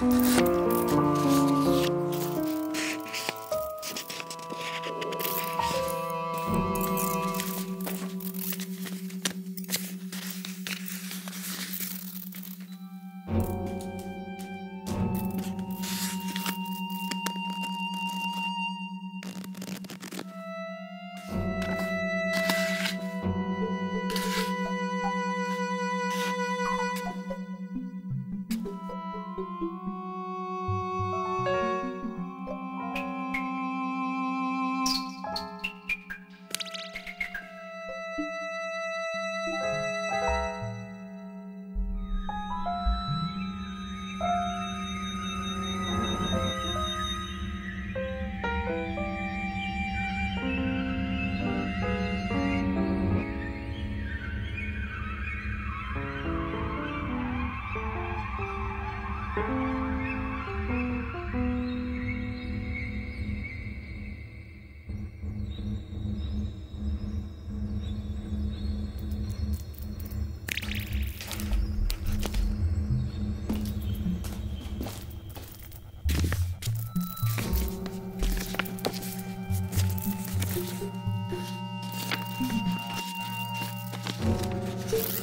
Bye.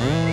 Mm-hmm.